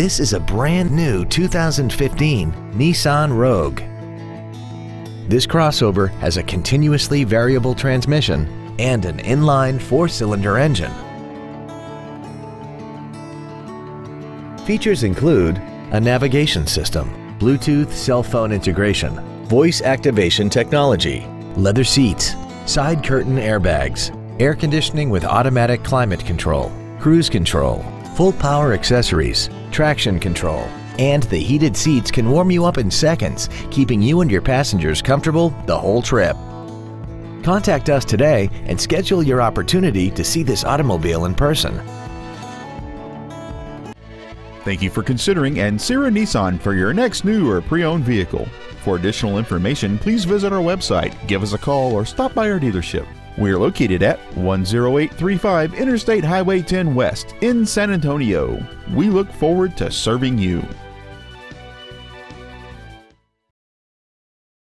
This is a brand new 2015 Nissan Rogue. This crossover has a continuously variable transmission and an inline four-cylinder engine. Features include a navigation system, Bluetooth cell phone integration, voice activation technology, leather seats, side curtain airbags, air conditioning with automatic climate control, cruise control, full power accessories, traction control, and the heated seats can warm you up in seconds, keeping you and your passengers comfortable the whole trip. Contact us today and schedule your opportunity to see this automobile in person. Thank you for considering Ancira Nissan for your next new or pre-owned vehicle. For additional information, please visit our website, give us a call, or stop by our dealership. We are located at 10835 Interstate Highway 10 West in San Antonio. We look forward to serving you.